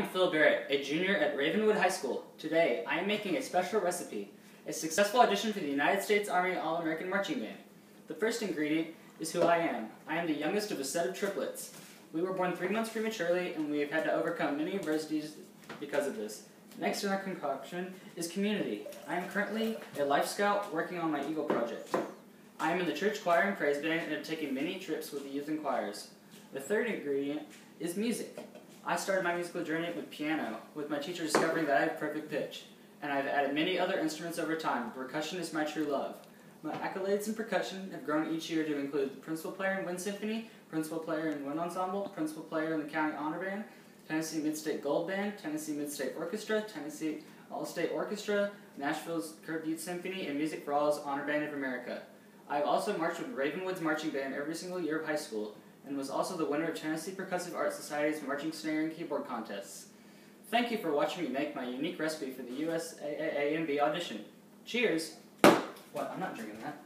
am Phil Barrett, a junior at Ravenwood High School. Today, I am making a special recipe, a successful audition for the United States Army All-American Marching Band. The first ingredient is who I am. I am the youngest of a set of triplets. We were born three months prematurely, and we have had to overcome many adversities because of this. Next in our concoction is community. I am currently a Life Scout working on my Eagle project. I am in the church choir and praise band and have taken many trips with the youth and choirs. The third ingredient is music. I started my musical journey with piano, with my teacher discovering that I have perfect pitch, and I've added many other instruments over time. Percussion is my true love. My accolades in percussion have grown each year to include principal player in Wind Symphony, principal player in Wind Ensemble, principal player in the County Honor Band, Tennessee Mid-State Gold Band, Tennessee Mid-State Orchestra, Tennessee All-State Orchestra, Nashville's Curb Youth Symphony, and Music for All's Honor Band of America. I have also marched with Ravenwood's marching band every single year of high school, and was also the winner of Tennessee Percussive Art Society's marching snare and keyboard contests. Thank you for watching me make my unique recipe for the USAA and B audition. Cheers! What? I'm not drinking that.